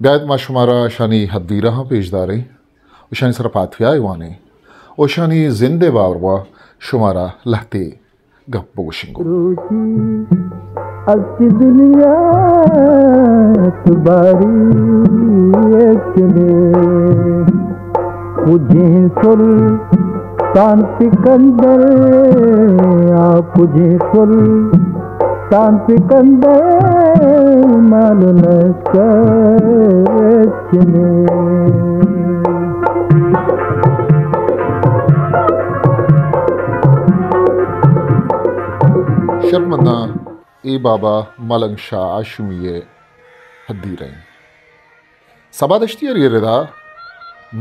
ब्याद मा शुमारा शानी हद्दीरा पेशदारे उशानी सर पाथिया वाने ओशानी जिंदे बावरवा शुमारा लहते गप बोशिंगो अक्ति दुनिया तुबारी मुझे सुल शांति कंदर आप मुझे सुल शांति कंदर माल लश्कर शर्मना, ए बाबा मलंग Shah आशुमिये हद्दीरें sabadashtiyer yerida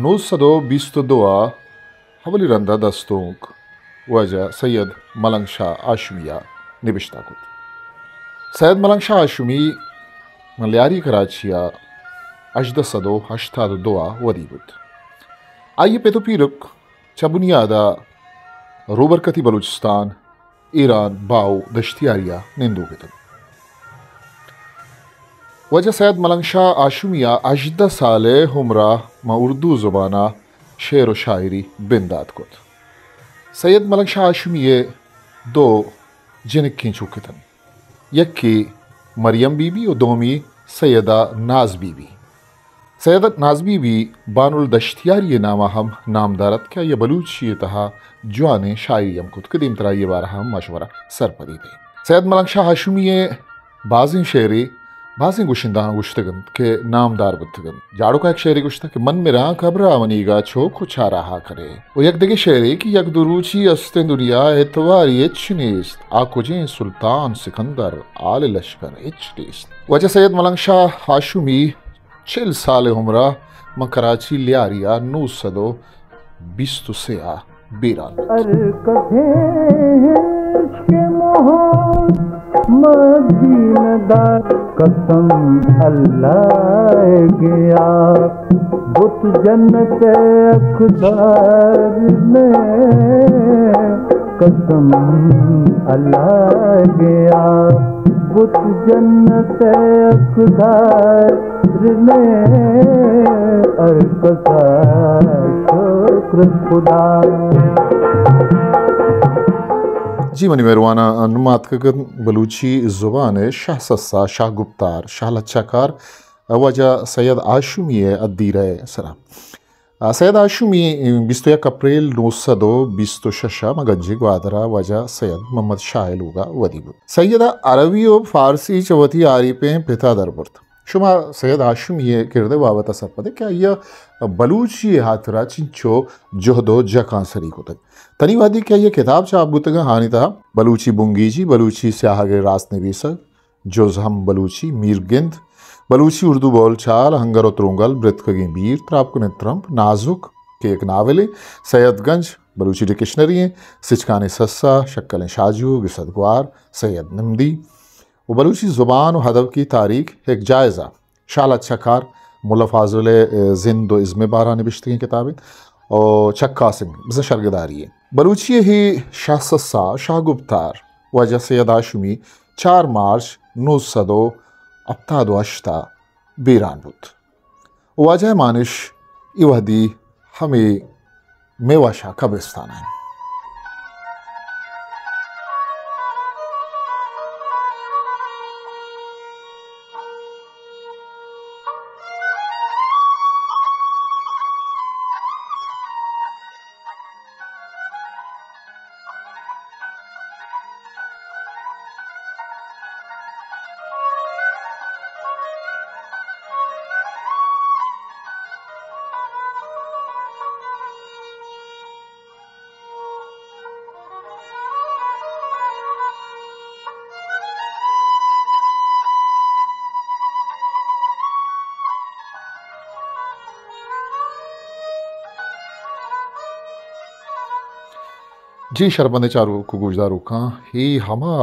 nusado bistodoa havaliranदा दस्तोंक, वजह सैयद मलंग शाह आशुमिया निबिश्ता कुत। सैयद मलंग शाह आशुमी मलयारी कराचिया अजद सदो हश्ताद दोआ वदीबुत आइए पेतोपीरक चबुनियादा रोबरकती बलूचिस्तान ईरान बाव दश्तियारिया निंदोगतन वजह सैद मलंग शाह आशुमिया अजदा साल हमरा मा उर्दू ज़ुबाना शेर व शायरी बिंदात कुत सैयद मलंग शाह आशुमिये दो जिनक चुकतन यक्की, मरियम बीबी और दोमी सैदा नाज बीबी। सैद नाज बीबी ये नामा हम नामदारत क्या ये बलूची तहा जुआन शायरी हम खुद कदीम तरह ये बारह हम मशवरा सरपदी थे सैद मलंग शाह हाशमी बाज़ शेरी बाजी गुशिंदा गुश्तगन के नामदार बुद्धगन जाड़ो का एक शेरी गुश्ता कि मन मेरा खबरा मनीगा छो आ रहा करे वो एक दिगे शेरी कि यक दुरुची अस्ते दुनिया एतवार एचनीस्त आकुजे सुल्तान सिकंदर आल लश्कर एचनीस्त वजह सैयद मलंग शाह हाशुमी छिल साल उम्रा म कराची लियारिया नू सदो बिस्तु से आ बीरान कसम अल्लाह गया बुत जन्नत अखदार में कसम अल्लाह गया बुत जन्नत अखदार शुक्र खुदा जी मनी मेहरवाना नुमात कगन बलूची ज़ुबान शाह सस्सा शाह गुप्तार शाह लच्छाकार वजह सैयद आशुमी अद्दीर सरा सैयद आशुमी बिस्तो एक अप्रैल नौ सदो बिस्तो शशा मगंजी ग्वादरा वजह सैयद मोहम्मद शाहलूगा वदीब सैयद अरबी और फारसी चवती आरिपें पिता दरबर्त शुमा सैयद आशुम ये किरदे वावत असर पदे क्या यह बलूची हाथरा चिंचो जोहदो जका सरी को तक। तनी वादी क्या ये किताब चाप बुतगा? हानि था बलूची बुंगीजी, बलूची स्याहगे रास नवीसक जोजहम बलूची मीर गिंद। बलूची उर्दू बोल चाल, हंगर त्रुंगल ब्रतकगी बीर त्रापक नेत्रम नाजुक के एक नावले, सैयदगंज, बलूची डिक्शनरी सिचकानी सस्सा शक्ल शाजू गिसद ग्वार सैयद नमदी वो बलूची ज़ुबान और हदब की तारीख एक जायज़ा शाल अच्छा कार मुला फाजुल जिंद व इज़म बारह नबिश्त की किताबें और चक्का सिंह बस शरगदारी है बलूची ही शाह सस्सा शाह गुप्तार वजह सैद चार मार्च नौ सदो अफ्ताद अश्ता बीरान बुत वजह मानिश इवहदी हमें मेवा शाह कब्रिस्तान है जी शरबंद चारू को गुजदारू का ही हमा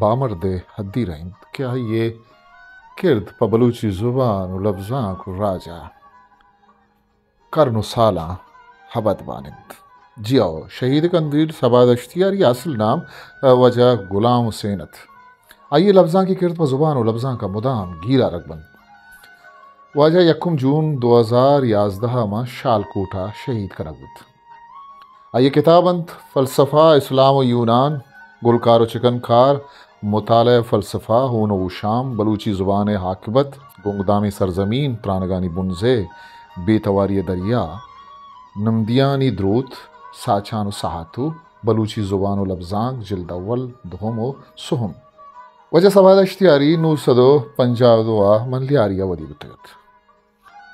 बामर दे हद्दी रहिंद क्या ये किरद पबलूची ज़ुबान लफ्जा को राजा? करनो साला हबत बानिंद। जी आओ, शहीद कंदीर सबाद अश्तियार असल नाम वजह गुलाम हुसैनत आइए लफ्ज़ा की किरत पर ज़ुबान और लफ्ज़ा का मुदाम गीरा रकबन वजह यकुम जून दो हज़ार याजदह में शालकोटा शहीद करबत आइए किताबंत फ़लसफ़ा, इस्लाम व यूनान, गुलकार व चिकनकार मुताल फ़लसफ़ा, हून व शाम बलूची ज़ुबान हाकबत गुंगदामी सरजमीन, प्राणगानी बुनजे बेतवारी दरिया, नमदियानी द्रोत, साचान सहातु, बलूची ज़ुबान लफ्जांग जिल्द अव्वल, दुहम सुहम। वजह सवाल अश्तियारी नू सदो, पंजाब दुआ मनलियारिया वदी बुतगत।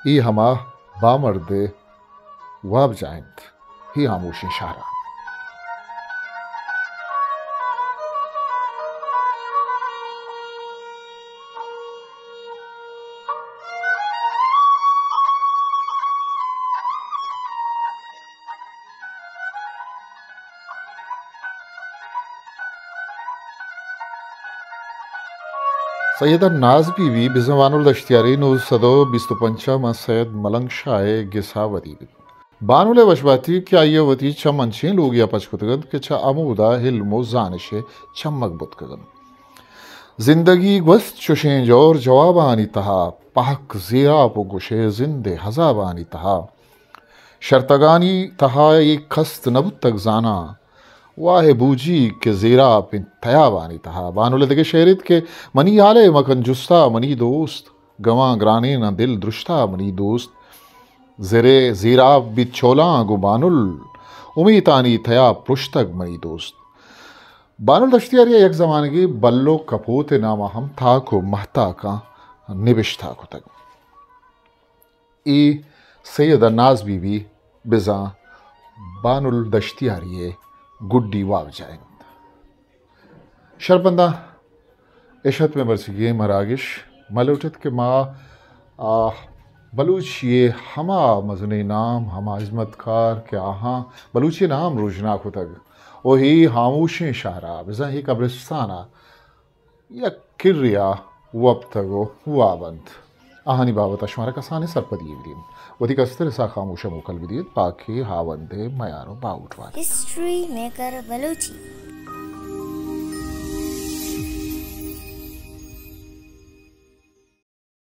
ई हमा बामर्द वाब जाइंत ही आमोशी शारा। सैयद नाज बीवी बिजवानुल दश्तियारी नू सदो बिस्तुपंचा मा सैयद मलंग शाह गिसावती बानुल वशबाती क्या ये वती चमनचे लोग या पचकुतगद के छ अमूदा हिल्मो जानशे चमक बुतकगन ज़िंदगी वस्त चुशेंज और जवाबानी तहा, पाक जीरा पो गुशे जिंदे हजाबानी तहा। शर्तगानी तहा एक खस्त नब तक जाना, वाह बूजी के ज़ीरा पिन तयाबानी तहा। बानुल दगे शहरित के, मनी आले मकन जुस्ता मनी दोस्त, गवा ग्राने न दिल दृष्टा मनी दोस्त। ज़रे ज़ीरा बिछोला गु बानुल उमीतानी थया पुश्तक मनी दोस्त बानुल दश्तियारी एक ज़माने की बल्लो कपूत नामा हम था को महता का निबिश था को तक ई सैयद नाज बीबी बिजा बानुल दश्तियारी गुड्डी वाव जाए शरबंदा इशत में बरसगी मरागिश मलुटत के माँ बलूच ये हमा मजन नाम, हमा इज़्मतकार के आहाँ बलूची नाम रोजना को तक। वही हामूशें शाहरा बिजा ही कब्रिस्ताना। या किर्रिया, वब तगो वाबंत आहानी बाबत अशमारा कसाने सरपदी दिन। अधिकस्तर सा खामोश मोकल विदित, पाखे हावंदे मयानो बाउटवान हिस्ट्री मेकर बलूची।